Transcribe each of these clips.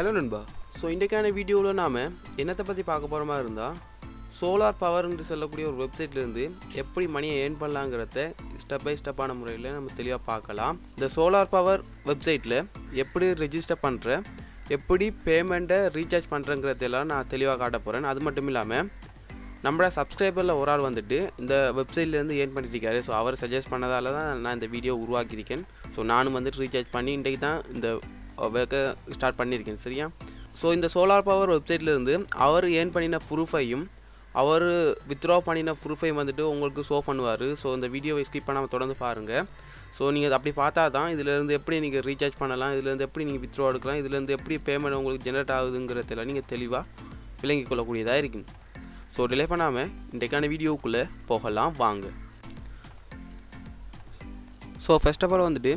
Hello நண்பா. So இன்றைக்கான வீடியோவில் நாம் என்னத்தை பற்றி பார்க்க போகிற மாதிரி இருந்தால் சோலார் பவர்னு சொல்லக்கூடிய ஒரு வெப்சைட்லேருந்து எப்படி மணியை ஏர்ன் பண்ணலாங்கிறத ஸ்டெப் பை ஸ்டெப்பான முறையில் நம்ம தெளிவாக பார்க்கலாம். இந்த சோலார் பவர் வெப்சைட்டில் எப்படி ரெஜிஸ்டர் பண்ணுற எப்படி பேமெண்ட்டை ரீசார்ஜ் பண்ணுறங்கிறதெல்லாம் நான் தெளிவாக காட்ட போகிறேன் அது மட்டும் இல்லாமல் நம்மளோட சப்ஸ்கிரைபரில் ஒரு ஆள் வந்துட்டு இந்த வெப்சைட்லேருந்து ஏர்ன் பண்ணிட்டு இருக்காரு. ஸோ அவர் சஜஸ்ட் பண்ணதால தான் நான் இந்த வீடியோ உருவாக்கியிருக்கேன். ஸோ நானும் வந்துட்டு ரீசார்ஜ் பண்ணி இன்றைக்கு தான் இந்த ஒர்க்கை ஸ்டார்ட் பண்ணியிருக்கேன் சரியா? ஸோ இந்த சோலார் பவர் வெப்சைட்லேருந்து அவர் ஏர்ன் பண்ணின ப்ரூஃபையும் அவர் வித்ட்ரா பண்ணின ப்ரூஃபையும் வந்துட்டு உங்களுக்கு ஷோ பண்ணுவார். ஸோ இந்த வீடியோவை ஸ்கிப் பண்ணாமல் தொடர்ந்து பாருங்கள் ஸோ நீங்கள் அப்படி பார்த்தா தான் இதுலேருந்து எப்படி நீங்கள் ரீசார்ஜ் பண்ணலாம் இதுலேருந்து எப்படி நீங்கள் வித்ட்ரா எடுக்கலாம் இதுலேருந்து எப்படி பேமெண்ட் உங்களுக்கு ஜென்ரேட் ஆகுதுங்கிறதெல்லாம் நீங்கள் தெளிவாக விளங்கிக் கொள்ளக்கூடியதாக இருக்கும். ஸோ டிலே பண்ணாமல் இன்றைக்கான வீடியோவுக்குள்ளே போகலாம் வாங்க. ஸோ ஃபர்ஸ்ட் ஆஃப் ஆல் வந்துட்டு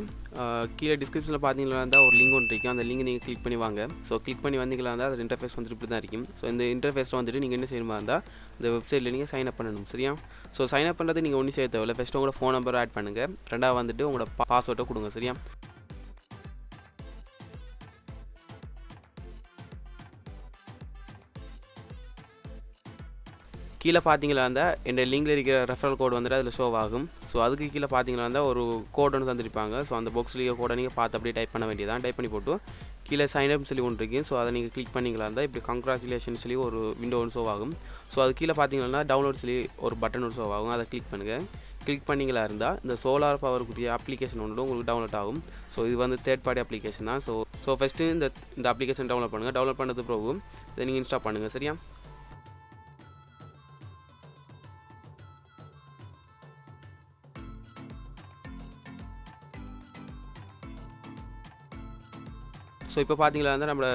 கீழே டிஸ்கிரிப்ஷனில் பார்த்தீங்களா இருந்தால் ஒரு லிங்க் ஒன்று இருக்கும். அந்த லிங்க் நீங்கள் கிளிக் பண்ணி வாங்க. ஸோ கிளிக் பண்ணி வந்தீங்களா இருந்தால் அது இன்டர்ஃபேஸ் வந்துட்டு இப்படி தான் இருக்கும். ஸோ இந்த இன்டர்ஃபேஸில் வந்துட்டு நீங்கள் என்ன செய்யணுமா இருந்தால் இந்த வெப்சைட்டில் நீங்கள் சைன் அப் பண்ணணும். சரியா? ஸோ சைன் அப் பண்ணுறது நீங்கள் ஒன்றும் செய்ய தேவையில்ல. ஃபஸ்ட்டு உங்களோட ஃபோன் நம்பர் ஆட் பண்ணுங்கள் ரெண்டாவது வந்துட்டு உங்களோட பாஸ்வேர்டை கொடுங்க. சரியா? கீழே பார்த்தீங்களா இருந்தால் என் லிங்கில் இருக்கிற ரெஃபரல் கோடு வந்துட்டு அதில் ஷோ ஆகும். ஸோ அதுக்கு கீழே பார்த்தீங்களா இருந்தால் ஒரு கோட் ஒன்று தந்திருப்பாங்க. ஸோ அந்த பாக்ஸ்லேயே கோடை நீங்கள் பார்த்து அப்படியே டைப் பண்ண வேண்டியதான் டைப் பண்ணி போட்டு கீழே சைன் சொல்லி ஒன்று இருக்கு. ஸோ அதை நீங்கள் கிளிக் பண்ணிங்களா இருந்தால் இப்படி கங்க்ராச்சுலேஷன் சொல்லி ஒரு விண்டோ ஒன்று ஷோ ஆகும். ஸோ அது கீழே பார்த்தீங்கன்னா டவுன்லோட் சொல்லி ஒரு பட்டன் ஒரு ஷோ ஆகும். அதை கிளிக் பண்ணுங்கள் கிளிக் பண்ணிங்களா இருந்தால் இந்த சோலார் பவருக்குரிய அப்ளிகேஷன் ஒன்று உங்களுக்கு டவுன்லோட் ஆகும். ஸோ இது வந்து தேர்ட் பார்ட்டி அப்ளிகேஷன் தான். ஸோ ஸோ ஃபஸ்ட்டு இந்த இந்த அப்ளிகேஷன் டவுன்லோட் பண்ணுங்கள் டவுன்லோட் பண்ணது பிறகு இதை நீங்கள் இன்ஸ்டால் பண்ணுங்கள் சரியா? ஸோ இப்போ பார்த்தீங்களா வந்து நம்மளோட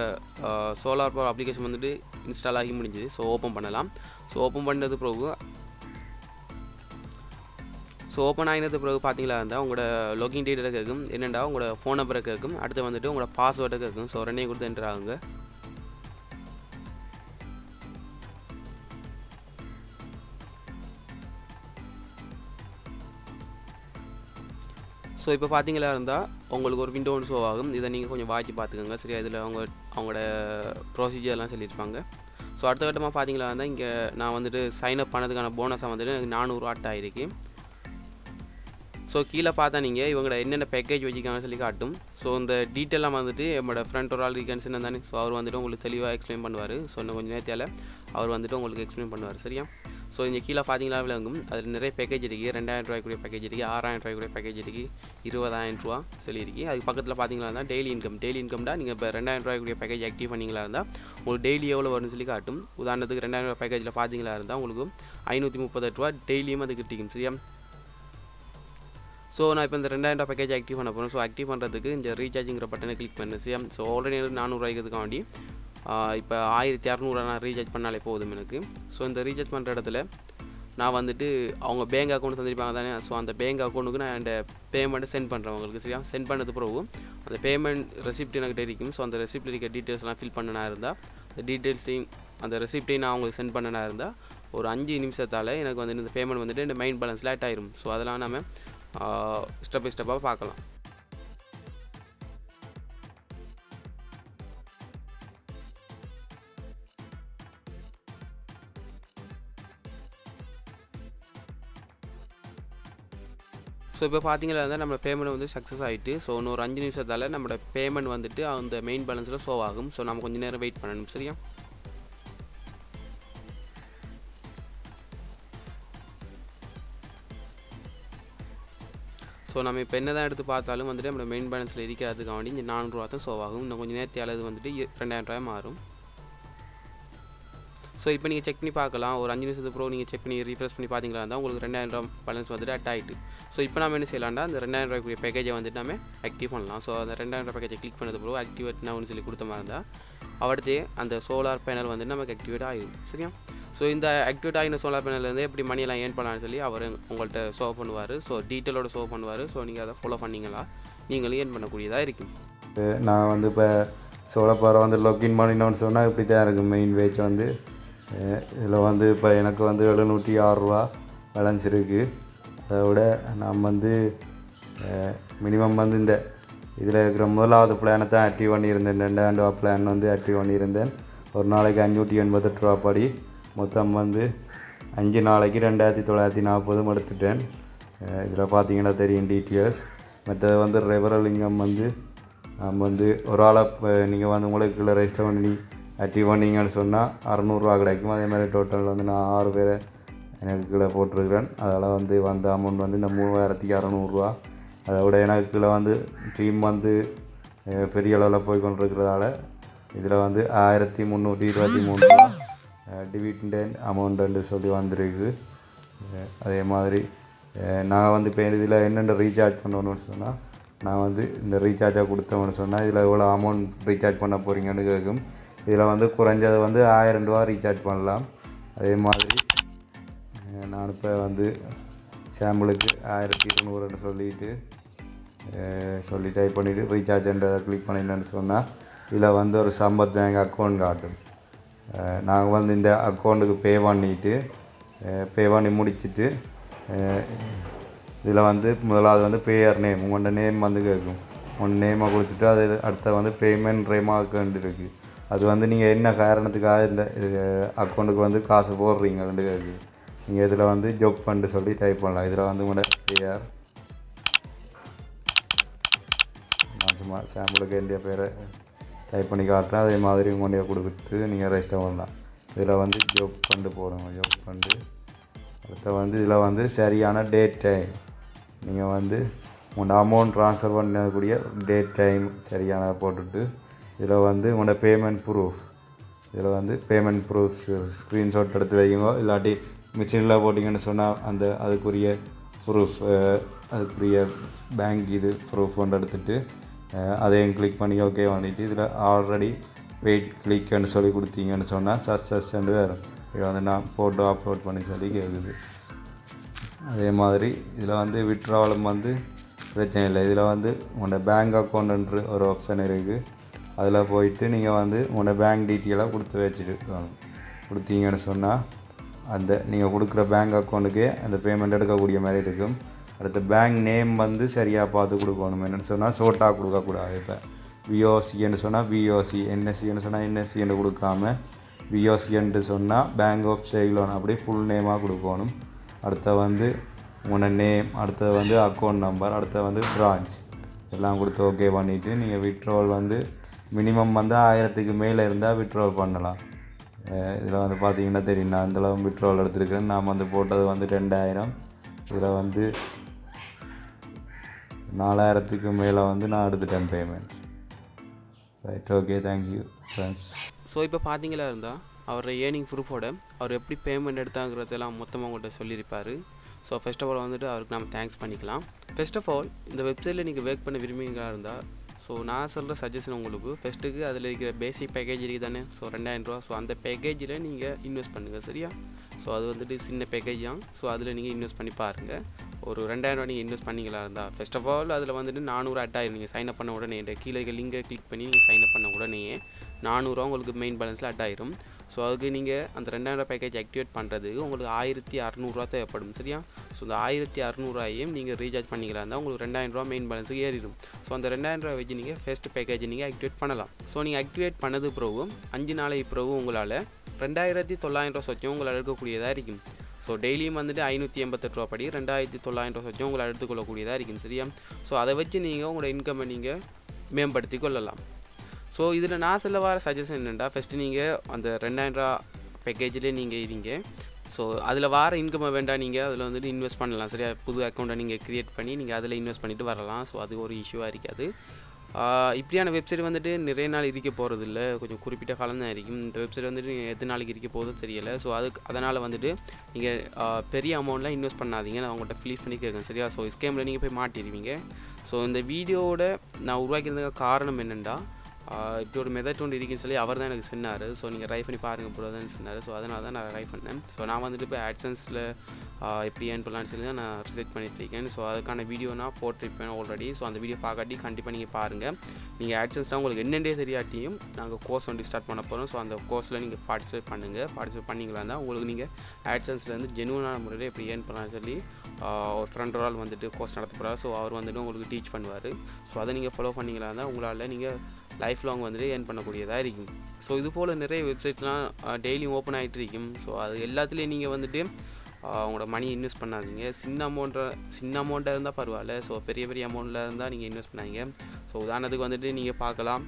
சோலார் பவர் அப்ளிகேஷன் வந்துட்டு இன்ஸ்டால் ஆகி முடிஞ்சுது. ஸோ ஓப்பன் பண்ணலாம். ஸோ ஓப்பன் பண்ணது பிறகு ஸோ ஓப்பன் ஆகினது பிறகு பார்த்தீங்களா இருந்தால் உங்களோட லாகின் டீட்டெயில் கேட்கும் என்னென்னா உங்களோட ஃபோன் நம்பரை கேட்கும் அடுத்து வந்துட்டு உங்களோட பாஸ்வேர்டை கேட்கும் ஸோ ரெண்டையும் கொடுத்து என்டர் ஆகுங்க. ஸோ இப்போ பார்த்தீங்களா இருந்தால் உங்களுக்கு ஒரு விண்டோ ஒன்று ஷோ ஆகும். இதை நீங்கள் கொஞ்சம் வாய்ச்சி பார்த்துக்கோங்க சரியா? இதில் அவங்க அவங்களோட ப்ரொசீஜர்லாம் சொல்லியிருப்பாங்க. ஸோ அடுத்த கட்டமாக பார்த்தீங்களா இருந்தால் இங்கே நான் வந்துட்டு சைன் அப் பண்ணதுக்கான போனஸாக வந்துட்டு எனக்கு நானூறு ஆட் ஆகிருக்கு ஸோ கீழே பார்த்தா நீங்கள் இவங்களோட என்னென்ன பேக்கேஜ் வச்சுக்காங்கன்னு சொல்லி காட்டும். ஸோ இந்த டீட்டெயிலாம் வந்துட்டு என்னோட ஃப்ரெண்ட் ஒரு ஆள் இருக்கான்னு தானே. ஸோ அவர் வந்துட்டு உங்களுக்கு தெளிவாக எக்ஸ்பிளைன் பண்ணுவார். ஸோ இன்னும் கொஞ்சம் நேரத்தியால் அவர் வந்துட்டு உங்களுக்கு எக்ஸ்பிளைன் பண்ணுவார். சரியா? ஸோ இங்கே கீழே பார்த்தீங்களா விளங்கும் அதில் நிறைய பேக்கேஜ் இருக்குது ரெண்டாயிரம் ரூபாய்க்குரிய பேக்கேஜ் இருக்குது ஆறாயிரம் ரூபாய்க்குரிய பேக்கேஜ் இருக்குது இருபதாயிரம் ரூபா சொல்லியிருக்கு. அதுக்கு பக்கத்தில் பார்த்தீங்களா இருந்தால் டெய்லி இன்கம் டெய்லி இன்கம்னா நீங்கள் இப்போ ரெண்டாயிரம் ரூபாய்க்குரிய பேக்கேஜ் ஆக்டிவ் பண்ணிங்களா இருந்தால் உங்களுக்கு டெய்லி எவ்வளோ வரும்னு சொல்லி காட்டும். உதாரணத்துக்கு ரெண்டாயிரம் ரூபாய் பேக்கேஜில் பார்த்தீங்களா இருந்தால் உங்களுக்கு ஐநூற்றி முப்பத்தெட்டு ரூபா டெய்லியும் அது கிட்டிக்கும். சரியா? ஸோ நான் இப்போ இந்த ரெண்டாயிரம் ரூபா பேக்கேஜ் ஆக்டிவ் பண்ண போகிறேன் ஸோ ஆக்டிவ் பண்ணுறதுக்கு இந்த ரீசார்ஜிங்கிற பட்டனை கிளிக் பண்ணு. சிஎம் ஸோ ஆல்ரெடி எனக்கு வேண்டி இப்போ ஆயிரத்தி அறநூறு நான் ரீசார்ஜ் பண்ணாலே போதும் எனக்கு. ஸோ இந்த ரீசார்ஜ் பண்ணுற இடத்துல நான் வந்துட்டு அவங்க பேங்க் அக்கௌண்ட் தந்திருப்பாங்க தானே? ஸோ அந்த பேங்க் அக்கௌண்ட்டுக்கு நான் அந்த பேமெண்ட்டை சென்ட் பண்ணுறேன் உங்களுக்கு சரியா? சென்ட் பண்ணது பிறகு அந்த பேமெண்ட் ரெசிப்ட் எனக்கு இருக்கும். ஸோ அந்த ரெசிப்ட் இருக்க டீட்டெயில்ஸ்லாம் ஃபில் பண்ணனா இருந்தால் அந்த டீட்டெயில்ஸையும் அந்த ரெசிப்டையும் நான் அவங்களுக்கு சென்ட் பண்ணனா இருந்தால் ஒரு அஞ்சு நிமிஷத்தால் எனக்கு வந்துட்டு இந்த பேமெண்ட் வந்துட்டு இந்த மைண்ட் பேலன்ஸ் லேட் ஆயிரும். ஸோ அதெல்லாம் நம்ம ஸ்டெப் பை ஸ்டெப்பாக பார்க்கலாம். ஸோ இப்போ பார்த்தீங்கன்னா இருந்தால் நம்ம பேமெண்ட் வந்து சக்ஸஸ் ஆகிட்டு ஸோ இன்னொரு அஞ்சு நிமிஷத்தால் நம்மளோட பேமெண்ட் வந்துட்டு அந்த மெயின் பேலன்ஸில் ஷோ ஆகும். ஸோ நம்ம கொஞ்சம் நேரம் வெயிட் பண்ணணும் சரியா? ஸோ நம்ம இப்போ என்ன தான் எடுத்து பார்த்தாலும் வந்துட்டு நம்மளோட மெயின் பேலன்ஸில் இருக்கிறதுக்காக வேண்டி இந்த நானூறுரூவா தான் ஷோ ஆகும். இன்னும் கொஞ்சம் நேரத்தில் அது வந்துட்டு ரெண்டாயிரம் ரூபாய் மாறும். ஸோ இப்போ நீங்கள் செக் பண்ணி பார்க்கலாம். ஒரு அஞ்சு நிமிஷத்துக்கு ப்ரோ நீங்கள் செக் பண்ணி ரீஃப்ரெஷ் பண்ணி பார்த்தீங்களா இருந்தால் உங்களுக்கு ரெண்டாயிரம் ரூபா பேலன்ஸ் வந்துட்டு அட் ஆகிட்டு ஸோ இப்போ நம்ம என்ன செய்யலாம்னா அந்த ரெண்டாயிரம் ரூபாய்க்குரிய பேக்கேஜை வந்துட்டு நம்ம ஆக்டிவ் பண்ணலாம். ஸோ அந்த ரெண்டாயிரம் ரூபாய் பேக்கேஜை கிளிக் பண்ணது ப்ரோ ஆக்டிவேட் நான் சொல்லி கொடுத்த மாதிரி இருந்தால் அவடுத்து அந்த சோலார் பேனல் வந்து நமக்கு ஆக்டிவேட் ஆகிடும் சரியா? ஸோ இந்த ஆக்டிவேட் ஆகின சோலார் பேனல்லேருந்து எப்படி மணியெல்லாம் ஏர்ன் பண்ணலாம்னு சொல்லி அவர் உங்கள்கிட்ட ஷோ பண்ணுவார். ஸோ டீட்டெயிலோட ஷோ பண்ணுவார். ஸோ நீங்கள் அதை ஃபாலோ பண்ணீங்களா? நீங்களும் ஏர்ன் பண்ணக்கூடியதாக இருக்கும். நான் வந்து இப்போ சோழப்பாறை வந்து லொக்கின் பண்ணினோன்னு சொன்னால் இப்படி தான் இருக்குது மெயின் வேஜ் வந்து இதில் வந்து இப்போ எனக்கு வந்து எழுநூற்றி ஆறுரூவா பேலன்ஸ் இருக்குது அதை விட நான் வந்து மினிமம் வந்து இந்த இதில் இருக்கிற முதலாவது பிளானை தான் ஆக்டிவ் பண்ணியிருந்தேன். ரெண்டாயிரம் ரூபா பிளான் வந்து ஆக்டிவ் பண்ணியிருந்தேன். ஒரு நாளைக்கு அஞ்சூற்றி எண்பத்தெட்டு ரூபா படி. மொத்தம் வந்து அஞ்சு நாளைக்கு ரெண்டாயிரத்தி தொள்ளாயிரத்தி நாற்பதும் எடுத்துட்டேன். இதில் பார்த்தீங்கன்னா தெரியும் டீட்டெயில்ஸ் மற்றது வந்து ரெவரல் இன்கம் வந்து நம்ம வந்து ஒரு ஆளை நீங்கள் வந்து உங்களுக்கு ரெஜிஸ்டர் பண்ணி ஆக்டிவ் பண்ணீங்கன்னு சொன்னால் அறநூறுரூவா கிடைக்கும். அதே மாதிரி டோட்டல் வந்து நான் ஆறு பேர் எனக்கு கீழே போட்டிருக்கிறேன். அதில் வந்து வந்த அமௌண்ட் வந்து இந்த மூவாயிரத்துக்கு அறநூறுரூவா அதை விட எனக்கு கீழே வந்து டீம் வந்து பெரிய அளவில் போய் கொண்டிருக்கிறதால இதில் வந்து ஆயிரத்தி முந்நூற்றி இருபத்தி மூணு ரூபா டிவிடெண்ட் அமௌண்ட்டுன்னு சொல்லி வந்திருக்கு. அதே மாதிரி நான் வந்து இப்போ இதில் என்னென்ன ரீசார்ஜ் பண்ணணும்னு சொன்னால் நான் வந்து இந்த ரீசார்ஜாக கொடுத்தோம்னு சொன்னால் இதில் எவ்வளோ அமௌண்ட் ரீசார்ஜ் பண்ண போகிறீங்கன்னு கேட்கும் இதில் வந்து குறைஞ்சது வந்து ஆயிரம் ரூபா ரீசார்ஜ் பண்ணலாம். அதே மாதிரி நான் இப்போ வந்து சாம்பிளுக்கு ஆயிரத்தி இருநூறுன்னு சொல்லிட்டு சொல்லி டைப் பண்ணிவிட்டு ரீசார்ஜ் என்ற கிளிக் பண்ணிட்டேன்னு சொன்னால் இதில் வந்து ஒரு சம்பத் பேங்க் அக்கௌண்ட் காட்டும். நாங்கள் வந்து இந்த அக்கௌண்ட்டுக்கு பே பண்ணிவிட்டு பே பண்ணி முடிச்சுட்டு இதில் வந்து முதலாவது வந்து பேயர் நேம் உங்களோட நேம் வந்து கேட்கும். உன் நேமை கொடுத்துட்டு அது அடுத்த வந்து பேமெண்ட் ரேமாக்கண்டு வேண்டியிருக்கு அது வந்து நீங்கள் என்ன காரணத்துக்காக இந்த அக்கௌண்ட்டுக்கு வந்து காசு போடுறீங்கன்னு கேட்குது நீங்கள் இதில் வந்து ஜப் பண்ணிட்டு சொல்லி டைப் பண்ணலாம். இதில் வந்து உங்களோட பேர் நான் சும்மா சாம்பிளுக்கு என்னுடைய பேரை டைப் பண்ணி காட்டுறேன். அதே மாதிரி உங்களுடைய கொடுத்து நீங்கள் ரெஜிஸ்டர் பண்ணலாம். இதில் வந்து ஜப் பண்ணிட்டு போடுங்க. ஜப் பண்ணிட்டு அடுத்த வந்து இதில் வந்து சரியான டேட் டைம் நீங்கள் வந்து உங்களோட அமௌண்ட் ட்ரான்ஸ்ஃபர் பண்ணக்கூடிய டேட் டைம் சரியான போட்டுட்டு இதில் வந்து உங்களோட பேமெண்ட் ப்ரூஃப் இதில் வந்து பேமெண்ட் ப்ரூஃப் ஸ்க்ரீன்ஷாட் எடுத்து வைங்க இல்லாட்டி மிஷினில் போட்டிங்கன்னு சொன்னால் அந்த அதுக்குரிய ப்ரூஃப் அதுக்குரிய பேங்க் இது ப்ரூஃப் கொண்டு எடுத்துகிட்டு அதையும் கிளிக் பண்ணி ஓகே பண்ணிட்டு இதில் ஆல்ரெடி வெயிட் கிளிக்னு சொல்லி கொடுத்தீங்கன்னு சொன்னால் சக்ஸஸ்ன்னு வரும். இதை வந்து நான் ஃபோட்டோ அப்லோட் பண்ணி சொல்லி கேட்குது அதே மாதிரி இதில் வந்து விட்ராவலும் வந்து பிரச்சனை இல்லை. இதில் வந்து உங்களோட பேங்க் அக்கௌண்ட்ன்ற ஒரு ஆப்ஷன் இருக்குது அதில் போயிட்டு நீங்கள் வந்து உங்களோட பேங்க் டீட்டெயிலாக கொடுத்து வச்சுட்டு கொடுத்தீங்கன்னு சொன்னால் அந்த நீங்கள் கொடுக்குற பேங்க் அக்கௌண்ட்டுக்கே அந்த பேமெண்ட் எடுக்கக்கூடிய மாதிரி இருக்கும். அடுத்த பேங்க் நேம் வந்து சரியாக பார்த்து கொடுக்கணும். என்னென்னு சொன்னால் சோட்டா கொடுக்கக்கூடாது இப்போ. விஓசின்னு சொன்னால் விஓசி என்எஸ்சின்னு சொன்னால் என்எஸ்சின்னு கொடுக்காம விஓசின்ட்டு சொன்னால் பேங்க் ஆஃப் சைக்ளோன் அப்படி ஃபுல் நேமாக கொடுக்கணும். அடுத்த வந்து உங்களோட நேம் அடுத்தது வந்து அக்கௌண்ட் நம்பர் அடுத்தது வந்து பிரான்ச் எல்லாம் கொடுத்து ஓகே பண்ணிவிட்டு நீங்கள் விட்ரோல் வந்து மினிமம் வந்து ஆயிரத்துக்கு மேலே இருந்தால் விட்ரோல் பண்ணலாம். இதில் வந்து பார்த்தீங்கன்னா தெரியும் நான் அந்தளவு விட்ரோல் எடுத்திருக்கேன் நான் வந்து போட்டது வந்து ரெண்டாயிரம். இதில் வந்து நாலாயிரத்துக்கு மேலே வந்து நான் எடுத்துட்டேன் payment right okay thank you friends so இப்போ பார்த்தீங்களா இருந்தால் அவரோட ஏர்னிங் ப்ரூஃபோட அவர் எப்படி பேமெண்ட் எடுத்தாங்கிறதெல்லாம் மொத்தமாக உங்கள்கிட்ட சொல்லியிருப்பார். ஸோ ஃபர்ஸ்ட் ஆஃப் ஆல் வந்துட்டு அவருக்கு நம்ம தேங்க்ஸ் பண்ணிக்கலாம். ஃபர்ஸ்ட் ஆஃப் ஆல் இந்த வெப்சைட்டில் நீங்கள் ஒர்க் பண்ண விரும்புகிறீங்களா இருந்தால் ஸோ நான் சொல்கிற சஜஷன் உங்களுக்கு ஃபஸ்ட்டுக்கு அதில் இருக்கிற பேசிக் பேக்கேஜ் இருக்குது தானே? ஸோ ரெண்டாயிரம் ரூபா. ஸோ அந்த பேக்கேஜில் நீங்கள் இன்வெஸ்ட் பண்ணுங்கள் சரியா? ஸோ அது வந்துட்டு சின்ன பேக்கேஜ் தான். ஸோ அதில் நீங்கள் இன்வெஸ்ட் பண்ணி பாருங்கள் ஒரு ரெண்டாயிரம் ரூபா நீங்கள் இன்வெஸ்ட் பண்ணிங்களா இருந்தால் ஃபர்ஸ்ட் ஆஃப் ஆல் அதில் வந்துட்டு நானூறு அட் ஆயிரும். நீங்கள் சைன் அப் பண்ண உடனே இந்த கீழே இருக்க லிங்கை கிளிக் பண்ணி நீங்கள் சைன் அப் பண்ண உடனே நானூறுரூவா உங்களுக்கு மெயின் பேலன்ஸில் அட் ஆயிரும். ஸோ அதுக்கு நீங்கள் அந்த ரெண்டாயிரம் பேக்கேஜ் ஆக்டிவேட் பண்ணுறதுக்கு உங்களுக்கு ஆயிரத்தி அறநூறுவா தேவைப்படும் சரியா? ஸோ இந்த ஆயிரத்தி அறநூறுவாயும் நீங்கள் ரீசார்ஜ் பண்ணிக்கலாம். இருந்தால் உங்களுக்கு ரெண்டாயிரம் ரூபா மெயின் பேலன்ஸுக்கு ஏறிடும். ஸோ அந்த ரெண்டாயிரம் ரூபா வச்சு நீங்கள் ஃபர்ஸ்ட் பேக்கேஜ் நீங்கள் ஆக்டிவேட் பண்ணலாம். ஸோ நீங்கள் ஆக்டிவேட் பண்ணது பிறகு அஞ்சு நாளை பிறகு உங்களால் ரெண்டாயிரத்தி தொள்ளாயிரம் ரூபா சொச்சம் உங்களால் எடுக்கக்கூடியதாக இருக்கும். ஸோ டெய்லியும் வந்துட்டு ஐநூற்றி எண்பத்தெட்டு ரூபா படி ரெண்டாயிரத்தி தொள்ளாயிரம் ரூபா சொச்சம் உங்களை எடுத்துக்கொள்ளக்கூடியதாக இருக்கும் சரியா? ஸோ அதை வச்சு நீங்கள் உங்களோட இன்கம்மை நீங்கள் மேம்படுத்தி கொள்ளலாம். ஸோ இதில் நான் சொல்ல வர சஜஷன் என்னென்னா ஃபஸ்ட்டு நீங்கள் அந்த ரெண்டாயிரம் ரூபா நீங்கள் இருங்க. ஸோ அதில் வர இன்கம்மை வேண்டாம் நீங்கள் அதில் வந்துட்டு இன்வெஸ்ட் பண்ணலாம். சரியா? புது அக்கௌண்ட்டை நீங்கள் க்ரியேட் பண்ணி நீங்கள் அதில் இன்வெஸ்ட் பண்ணிவிட்டு வரலாம். ஸோ அது ஒரு இஷ்யூவாக இருக்காது. இப்படியான வெப்சைட் வந்துட்டு நிறைய நாள் இருக்க போகிறது இல்லை கொஞ்சம் குறிப்பிட்ட காலம் தான் இருக்கும். இந்த வெப்சைட் வந்துட்டு எத்தனை நாளைக்கு இருக்க போதோ தெரியலை. ஸோ அதுக்கு அதனால் வந்துட்டு நீங்கள் பெரிய அமௌண்ட்லாம் இன்வெஸ்ட் பண்ணாதீங்க. நான் உங்கள்கிட்ட ப்ளீஸ் பண்ணி கேட்குறேன். சரியா? ஸோ ஸ்கேமில் நீங்கள் போய் மாட்டிடுவீங்க ஸோ இந்த வீடியோவோட நான் உருவாக்கியிருந்த காரணம் என்னென்னா இப்படி ஒரு மெதட் ஒன்று இருக்குன்னு சொல்லி அவர் தான் எனக்கு சொன்னார். ஸோ நீங்கள் ட்ரை பண்ணி பாருங்கள் ப்ரோ சொன்னார். ஸோ அதனால தான் நான் ட்ரை பண்ணேன். ஸோ நான் வந்துட்டு இப்போ ஆட்சன்ஸில் எப்படி ஏன் பண்ணலான்னு சொல்லி தான் நான் ரிசர்ச் பண்ணிட்டு இருக்கேன். ஸோ அதுக்கான வீடியோ நான் போட்டிருப்பேன் ஆல்ரெடி ஸோ அந்த வீடியோ பார்க்காட்டி கண்டிப்பாக நீங்கள் பாருங்கள் நீங்கள் ஆட்சன்ஸ்லாம் உங்களுக்கு என்னென்னே தெரியாட்டியும் நாங்கள் கோர்ஸ் வந்து ஸ்டார்ட் பண்ண போகிறோம் ஸோ அந்த கோர்ஸில் நீங்கள் பார்ட்டிசிபேட் பண்ணுங்கள் பார்ட்டிசிபேட் பண்ணிங்களா தான் உங்களுக்கு நீங்கள் ஆட்சன்ஸ்லேருந்து ஜெனுவனான முறையில் எப்படி ஏன் பண்ணலாம்னு சொல்லி ஒரு ஃப்ரெண்ட் ஒரு ஆள் வந்துட்டு கோர்ஸ் நடத்த போகிறார் ஸோ அவர் வந்துட்டு உங்களுக்கு டீச் பண்ணுவார். ஸோ அதை நீங்கள் ஃபாலோ பண்ணிங்களா தான் உங்களால் நீங்கள் லைஃப் லாங் வந்துட்டு ஏர்ன் பண்ணக்கூடியதாக இருக்கும். ஸோ இது போல் நிறைய வெப்சைட்லாம் டெய்லியும் ஓப்பன் ஆகிட்டு இருக்கும். ஸோ அது எல்லாத்துலேயும் நீங்கள் வந்துட்டு அவங்களோட உங்களோட மணி இன்வெஸ்ட் பண்ணாதீங்க. சின்ன அமௌண்ட்டை சின்ன அமௌண்ட்டாக இருந்தால் பரவாயில்ல. ஸோ பெரிய பெரிய அமௌண்ட்டில் இருந்தால் நீங்கள் இன்வெஸ்ட் பண்ணாதீங்க. ஸோ உதாரணத்துக்கு வந்துட்டு நீங்கள் பார்க்கலாம்.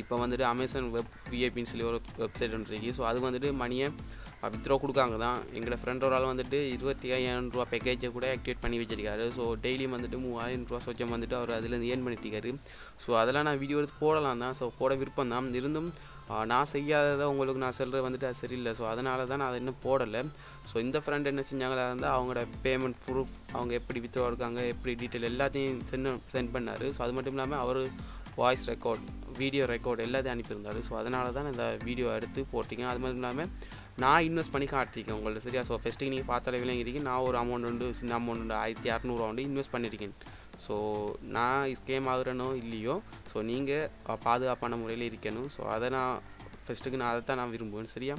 இப்போ வந்துட்டு அமேசான் வெப் விஐபின்னு சொல்லி ஒரு வெப்சைட் ஒன்று இருக்குது ஸோ அது வந்துட்டு மணியை வித்ரோ கொடுக்காங்க தான். எங்களோட ஃப்ரெண்ட் ஒரு ஆள் வந்துட்டு இருபத்தி ஐயாயிரம் ரூபா பேக்கேஜை கூட ஆக்டிவேட் பண்ணி வச்சிருக்காரு. ஸோ டெய்லியும் வந்துட்டு மூவாயிரம் ரூபா சொச்சம் வந்துட்டு அவர் அதுலேருந்து ஏர்ன் பண்ணிட்டு ஸோ அதெல்லாம் நான் வீடியோ எடுத்து போடலாம் தான். ஸோ போட விருப்பம் தான். இருந்தும் நான் செய்யாததை உங்களுக்கு நான் சொல்கிறது வந்துட்டு அது சரியில்லை. ஸோ அதனால தான் நான் அதை இன்னும் போடலை. ஸோ இந்த ஃப்ரெண்ட் என்ன செஞ்சாங்களா இருந்தால் அவங்களோட பேமெண்ட் ப்ரூஃப் அவங்க எப்படி வித்ரோ இருக்காங்க எப்படி டீட்டெயில் எல்லாத்தையும் சென்ட் சென்ட் பண்ணார். ஸோ அது மட்டும் இல்லாமல் அவர் வாய்ஸ் ரெக்கார்ட் வீடியோ ரெக்கார்ட் எல்லாத்தையும் அனுப்பியிருந்தாரு. ஸோ அதனால தான் நான் இந்த வீடியோ எடுத்து போட்டிங்க அது மட்டும் இல்லாமல் நான் இன்வெஸ்ட் பண்ணி காட்டிருக்கேன் உங்கள்ட்ட சரியா? ஸோ ஃபஸ்ட்டு நீங்கள் பார்த்தாலே விளங்கிருக்கீங்க நான் ஒரு அமௌண்ட் உண்டு சின்ன அமௌண்ட் உண்டு ஆயிரத்தி இரநூறுவா உண்டு இன்வெஸ்ட் பண்ணியிருக்கேன். ஸோ நான் ஸ்கேம் ஆகுறேனோ இல்லையோ ஸோ நீங்கள் பாதுகாப்பான முறையில் இருக்கணும். ஸோ அதை நான் ஃபஸ்ட்டுக்கு நான் அதை தான் நான் விரும்புவேன் சரியா?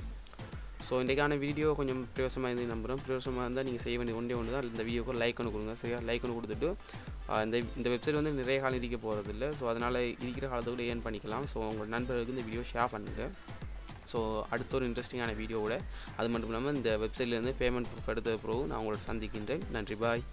ஸோ இன்றைக்கான வீடியோ கொஞ்சம் பிரயோசமாக இருந்து நம்புகிறோம் பிரயோசமாக இருந்தால் நீங்கள் செய்ய வேண்டிய ஒன்றே ஒன்று தான் இந்த வீடியோக்கு லைக் ஒன்று கொடுங்க சரியா? லைக் ஒன்று கொடுத்துட்டு இந்த இந்த வெப்சைட் வந்து நிறைய காலம் இருக்க போகிறதில்ல ஸோ அதனால் இருக்கிற காலத்துக்குள்ளே ஏர்ன் பண்ணிக்கலாம். ஸோ உங்கள் நண்பர்களுக்கு இந்த வீடியோ ஷேர் பண்ணுங்கள் ஸோ அடுத்த ஒரு இன்ட்ரெஸ்டிங்கான வீடியோவோட அது மட்டும் இல்லாமல் இந்த வெப்சைட்லேருந்து பேமெண்ட் ப்ரூஃப் எடுத்த ப்ரூவ் நான் உங்களோட சந்திக்கின்றேன். நன்றி பாய்